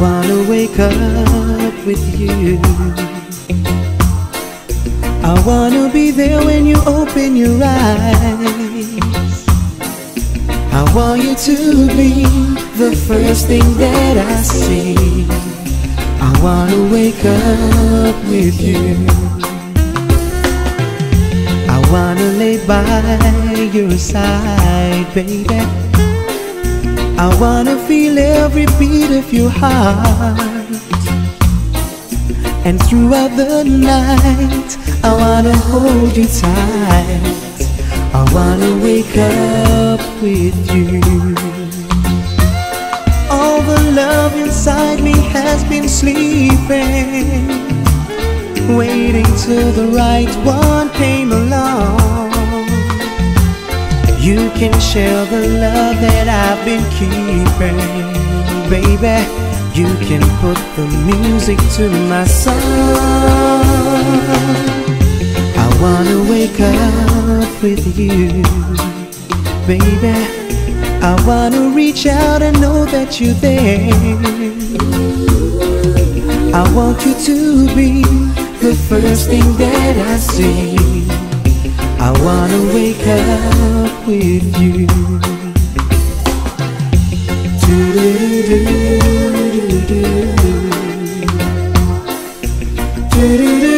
wanna wake up with you. I wanna be there when you open your eyes. I want you to be the first thing that I see. I wanna wake up with you. I wanna lay by your side, baby. I wanna feel every beat of your heart. And throughout the night, I wanna hold you tight. I wanna wake up with you. All the love inside me has been sleeping, waiting till the right one came. You can share the love that I've been keeping, baby. You can put the music to my song. I wanna wake up with you, baby. I wanna reach out and know that you're there. I want you to be the first thing that I see. I wanna wake up with you. Do do do do do do do do do